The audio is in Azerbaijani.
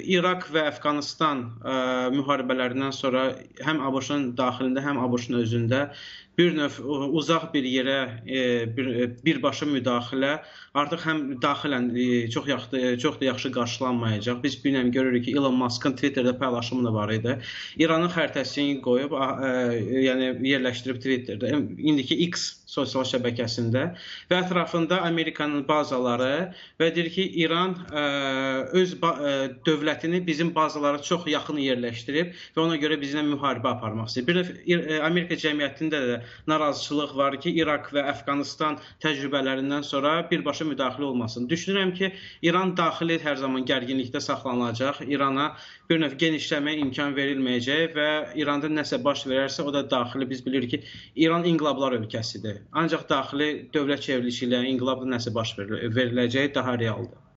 İraq və Əfqanistan ə, müharibələrindən sonra həm ABŞ-ın daxilində, həm ABŞ-ın özündə bir növ uzaq bir yerə e, bir, birbaşa müdaxilə artıq həm daxilən e, çox yaxşı çox da yaxşı qarşılanmayacaq. Biz bir növ görürük ki, Elon Musk'ın Twitterdə paylaşımı da var idi. İranın xəritəsini qoyub, ə, yəni yerləşdirib Twitterdə. İndiki X sosial şəbəkəsində və ətrafında Amerikanın bazaları və deyir ki, İran ə, öz ə, dövlətini bizim bazalara çox yaxın yerləşdirib və ona görə bizlə müharibə aparmaq istəyir. Bir də Amerika cəmiyyətində də narazıçılıq var ki, İraq və Əfqanistan təcrübələrindən sonra birbaşa müdaxilə olmasın. Düşünürəm ki, İran daxili hər zaman gərginlikdə saxlanılacaq. İrana bir növ genişləməyə imkan verilməyəcək və İranda nəsə baş verərsə, o da daxili biz bilirik ki, İran inqilablar ölkəsidir. Ancaq daxili dövlət çevrilişi ilə inqilabda nəsə baş veriləcək daha realdır.